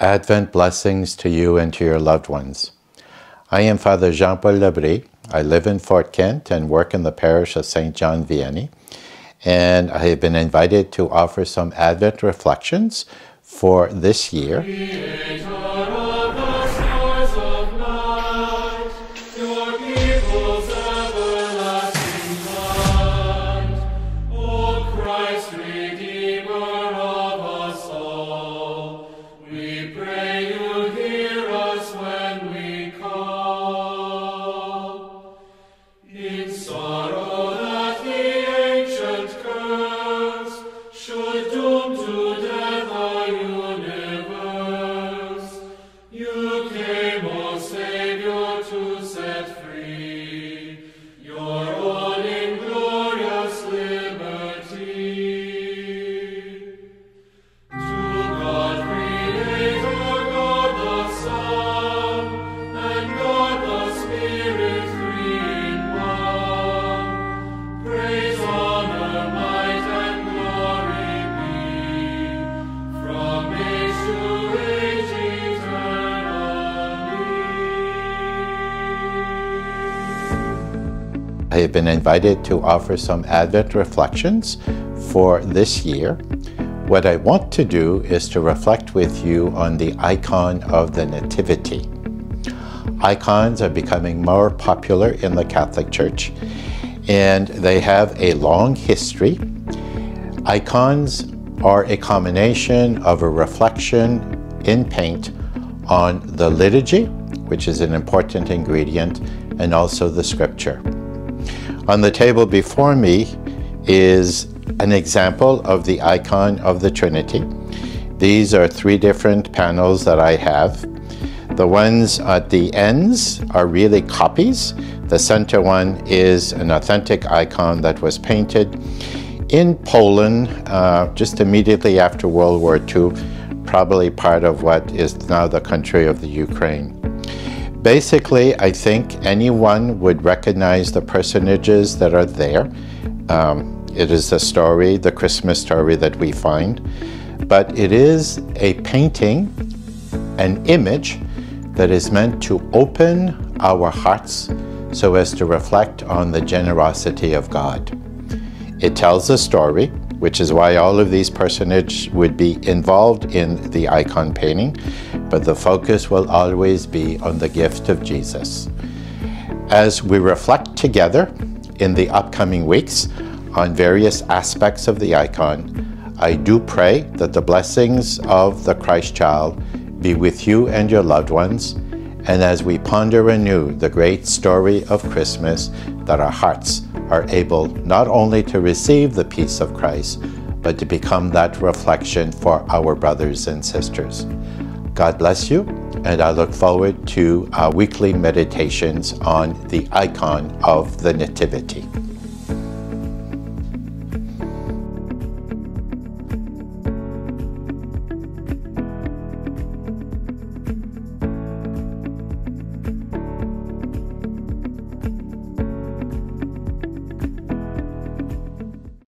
Advent blessings to you and to your loved ones. I am Father Jean Paul Labrie. I live in Fort Kent and work in the parish of St. John Vianney. And I have been invited to offer some Advent reflections for this year. I have been invited to offer some Advent reflections for this year. What I want to do is to reflect with you on the icon of the Nativity. Icons are becoming more popular in the Catholic Church and they have a long history. Icons are a combination of a reflection in paint on the liturgy, which is an important ingredient, and also the scripture. On the table before me is an example of the icon of the Trinity. These are three different panels that I have. The ones at the ends are really copies. The center one is an authentic icon that was painted in Poland uh, just immediately after World War II, probably part of what is now the country of the Ukraine. Basically, I think anyone would recognize the personages that are there. Um, it is the story, the Christmas story that we find, but it is a painting, an image that is meant to open our hearts so as to reflect on the generosity of God. It tells a story, which is why all of these personages would be involved in the icon painting, but the focus will always be on the gift of Jesus. As we reflect together in the upcoming weeks on various aspects of the icon, I do pray that the blessings of the Christ child be with you and your loved ones, and as we ponder anew the great story of Christmas, that our hearts are able not only to receive the peace of Christ, but to become that reflection for our brothers and sisters. God bless you, and I look forward to our weekly meditations on the icon of the Nativity.